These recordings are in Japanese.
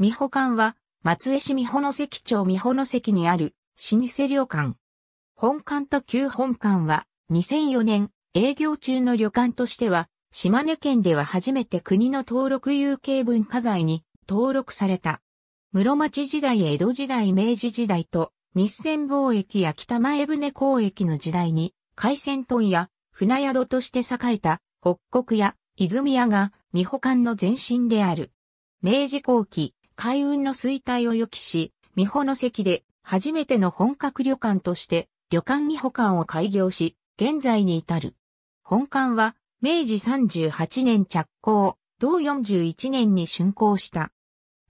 美保館は、松江市美保関町美保関にある老舗旅館。本館と旧本館は、2004年、営業中の旅館としては、島根県では初めて国の登録有形文化財に登録された。室町時代、江戸時代、明治時代と、日銭貿易や北前船交易の時代に、海鮮問屋、船宿として栄えた、北国屋、泉屋が、美保館の前身である。明治後期、海運の衰退を予期し、美保の関で、初めての本格旅館として、旅館美保館を開業し、現在に至る。本館は、明治38年着工、同41年に竣工した。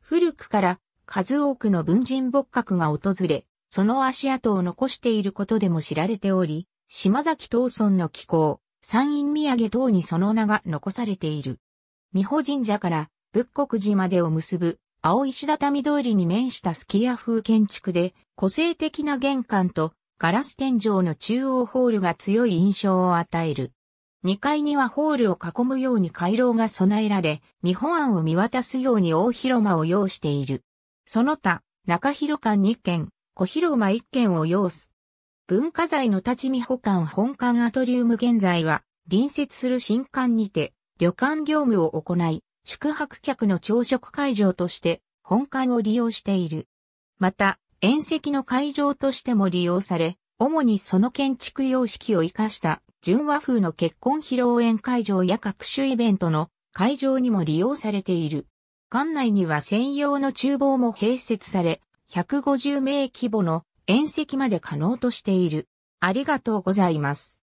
古くから数多くの文人仏閣が訪れ、その足跡を残していることでも知られており、島崎東村の気候、山陰土産等にその名が残されている。美保神社から仏国寺までを結ぶ青石畳通りに面したスキヤ風建築で個性的な玄関とガラス天井の中央ホールが強い印象を与える。2階にはホールを囲むように回廊が備えられ、見本案を見渡すように大広間を要している。その他、中広館2軒、小広間1軒を要す。文化財の立ち見保管本館アトリウム現在は、隣接する新館にて、旅館業務を行い、宿泊客の朝食会場として本館を利用している。また、宴席の会場としても利用され、主にその建築様式を活かした純和風の結婚披露宴会場や各種イベントの会場にも利用されている。館内には専用の厨房も併設され、150名規模の宴席まで可能としている。ありがとうございます。